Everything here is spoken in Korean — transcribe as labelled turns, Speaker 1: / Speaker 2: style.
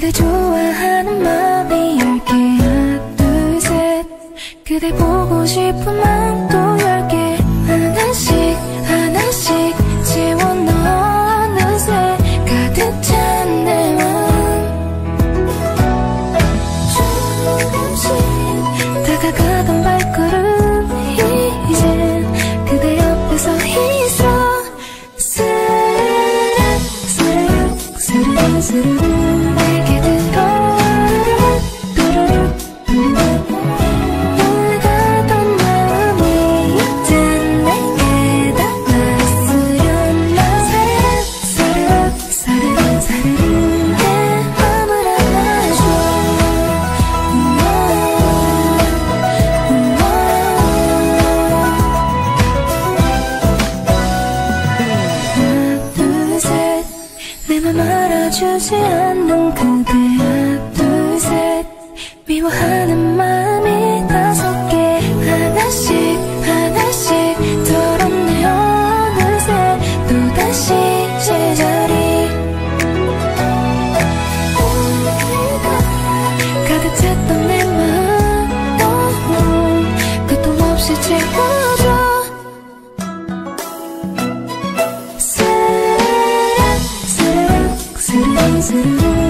Speaker 1: 그대 좋아하는 마음이 열개. 하나 둘셋. 그대 보고 싶은 마음도 열개. 하나씩 하나씩 채워 넣어 어느새 가득 찬 내 마음. 조금씩 다가가던 발걸음이 이제 그대 옆에 서 있어 스르륵 스르륵 스르륵 스르륵 뚜루룩 뚜 그리워하는 마음이 다섯 개. 하나씩 하나씩 털었네 어느새. 또다시 제자리. 가득 찼던 내 마음 끝도 없이 채워줘. 사랑 사랑 사랑 사랑.